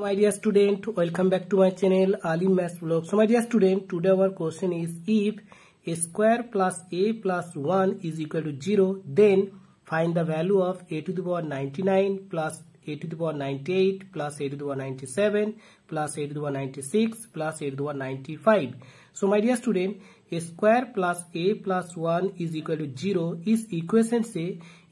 My dear student, welcome back to my channel Alim Maths Vlog. So my dear student, today our question is if a square plus a plus 1 is equal to 0, then find the value of a to the power 99 plus a to the power 98 plus a to the power 97 plus a to the power 96 plus a to the power 95. So my dear student, a square plus a plus 1 is equal to 0 इस equation से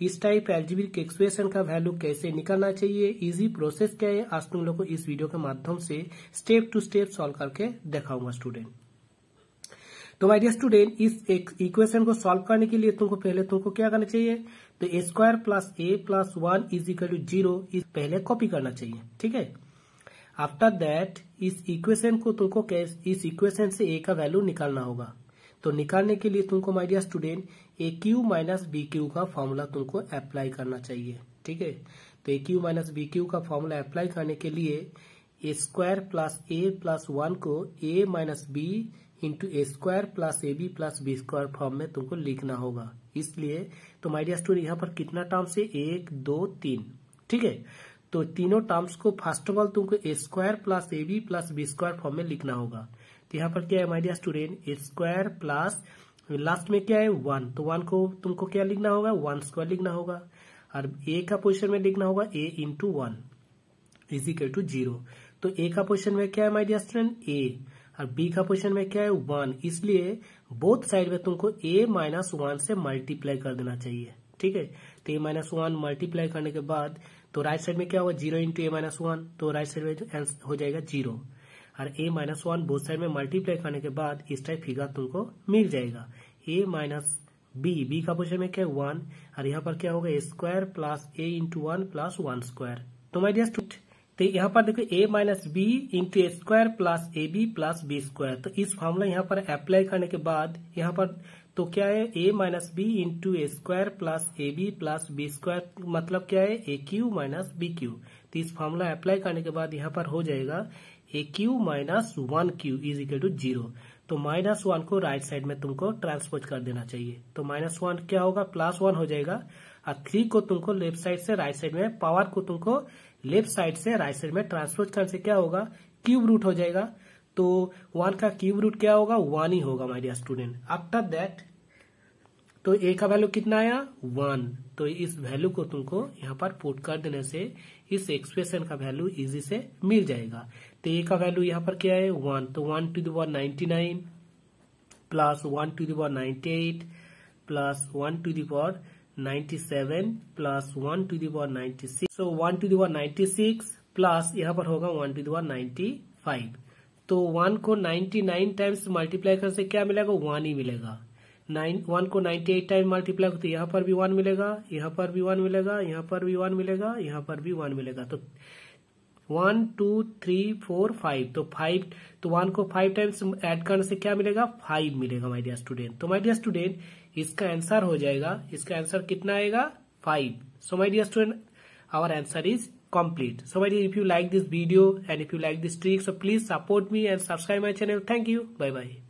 इस type algebraic expression का value कैसे निकालना चाहिए? Easy process क्या है? आज तुम लोग को इस वीडियो के माध्यम से स्टेप टू स्टेप सॉल्व करके दिखाऊँगा स्टूडेंट तो माय डियर स्टूडेंट इस इक्वेशन को सॉल्व करने के लिए तुमको पहले तुमको क्या करना चाहिए? तो a square plus a plus one is equal to zero पहले कॉपी करना चाहिए, ठीक है? आफ्टर दैट इस इक्वेशन को तुमको इस इक्वेशन से ए का वैल्यू निकालना होगा। तो निकालने के लिए तुमको my dear student a cube minus b cube का फॉर्मूला तुमको अप्लाई करना चाहिए, ठीक है? तो a cube minus b cube का फॉर्मूला अप्लाई करने के लिए a square plus a plus one को a minus b into a square plus a b plus b square form में तुमको लिखना होगा। इसलिए तो माइडिया स्टूडेंट यहाँ पर कितना टर्म्स है? एक, दो, तीन। ठीक है? तो तीनों टर्म्स को फ़र्स्ट ऑफ़ ऑल तुमको a square plus a b plus b square form में लिखना होगा। तो यहाँ पर क्या है? My dear student a square plus last में क्या है? वन तो वन को तुमको क्या लिखना होगा? वन स्क्वायर लिखना होगा। और ए का पोजिशन में लिखना होगा a into one is equal to zero तो ए का पोजिशन में क्या है माइडिया स्टूडेंट ए और बी का पोजिशन में क्या है? वन इसलिए बोथ साइड में तुमको ए माइनस वन से मल्टीप्लाई कर देना चाहिए। ठीक है? तो ए माइनस वन मल्टीप्लाई करने के बाद तो राइट साइड में क्या होगा? Zero into a minus one तो राइट साइड में हो जाएगा ज़ीरो और a minus one both side में मल्टीप्लाई करने के बाद इस टाइप फिगर तुमको मिल जाएगा। ए माइनस बी बी का पोजिशन में क्या है? वन और यहाँ पर क्या होगा? Square plus a into one plus one square तो माई डियर स्टूडेंट तो यहाँ पर देखो a minus b into square plus a b plus b square तो इस फॉर्मूला यहाँ पर अप्लाई करने के बाद यहाँ पर तो क्या है? A minus b into square plus a b plus b square मतलब क्या है? A cube minus b cube तो इस फॉर्मूला अप्लाई करने के बाद यहाँ पर हो जाएगा a cube minus one cube is equal to zero तो माइनस वन को राइट साइड में तुमको ट्रांसपोज कर देना चाहिए। तो माइनस वन क्या होगा? प्लस वन हो जाएगा। और थ्री को तुमको लेफ़्ट साइड से राइट साइड में, पावर को तुमको लेफ़्ट साइड से राइट साइड में ट्रांसपोज करने से क्या होगा? क्यूब रूट हो जाएगा। तो वन का क्यूब रूट क्या होगा? वन ही होगा माइडिया स्टूडेंट आफ्टर दैट तो ए का वैल्यू कितना आया? वन तो इस वैल्यू को तुमको यहाँ पर पुट कर देने से इस एक्सप्रेशन का वैल्यू इजी से मिल जाएगा। तो ए का वैल्यू यहाँ पर क्या है? वन तो one to the power ninety nine plus one to the power ninety eight plus one to the power 97 plus one to the power ninety six so one to the power ninety six plus यहाँ पर होगा one to the power ninety five तो one को 99 times multiply करने से क्या मिलेगा? One ही मिलेगा। नाइन वन को 98 टाइम मल्टीप्लाई होती है, यहाँ पर भी वन मिलेगा, यहाँ पर भी वन मिलेगा, यहाँ पर भी वन मिलेगा, यहाँ पर भी वन मिलेगा। तो one two three four five तो फाइव तो वन को फाइव टाइम्स ऐड करने से क्या मिलेगा? फाइव मिलेगा माय डियर स्टूडेंट तो माय डियर स्टूडेंट इसका आंसर हो जाएगा, इसका आंसर कितना आएगा? Five so my dear student our answer is complete so my dear, if you like this video and if you like this trick, so please support me and subscribe my channel thank you bye bye